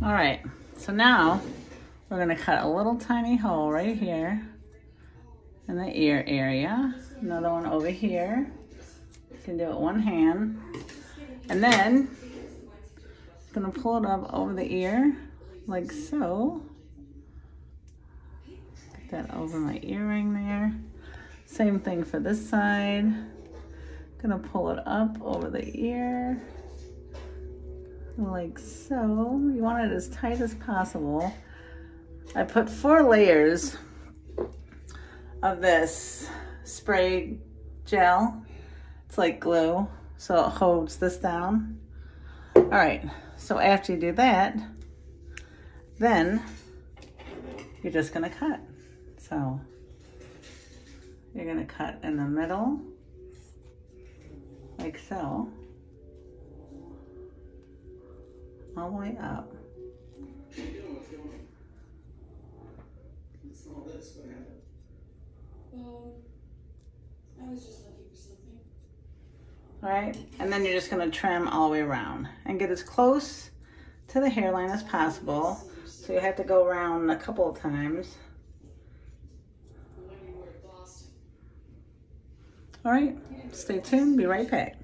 All right, so now we're gonna cut a little tiny hole right here in the ear area. Another one over here. You can do it one hand. And then, gonna pull it up over the ear, like so. Get that over my earring there. Same thing for this side. Gonna pull it up over the ear like so. You want it as tight as possible. I put four layers of this spray gel. It's like glue, so it holds this down. All right, so after you do that, then you're just gonna cut. So you're gonna cut in the middle, like so. All the way up. All right, and then you're just gonna trim all the way around and get as close to the hairline as possible. So you have to go around a couple of times. All right, stay tuned, be right back.